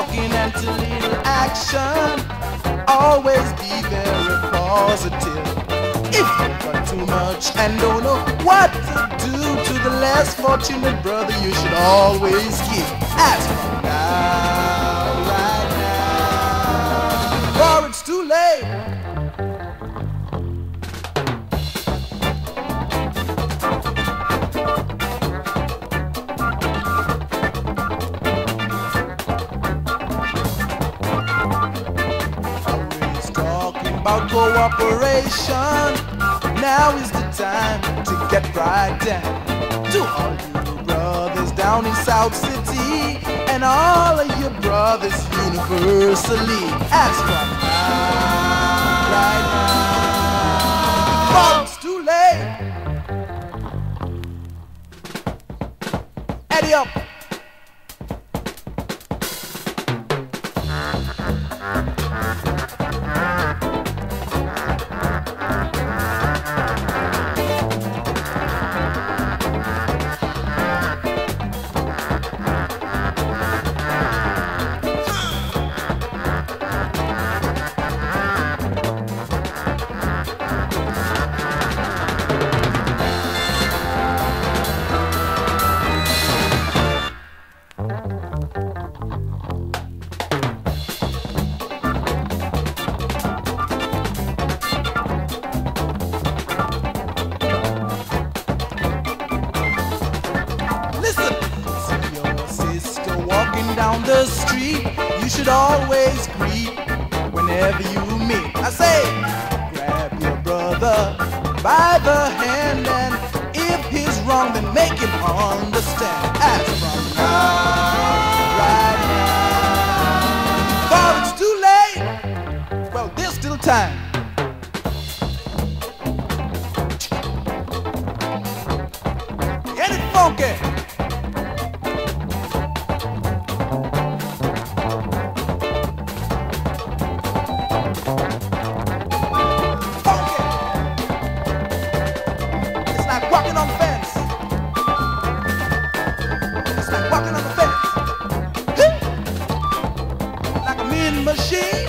talking and to little action. Always be very positive. If you've got too much and don't know what to do to the less fortunate brother, you should always give. About cooperation. Now is the time to get right down. To all of you brothers down in South City and all of your brothers universally. Ask from now, right now. Before it's too late. Eddie up. down the street, you should always greet whenever you meet. I say, grab your brother by the hand, and if he's wrong, then make him understand. As from now, right now, for it's too late. Well, there's still time. Get it funky. she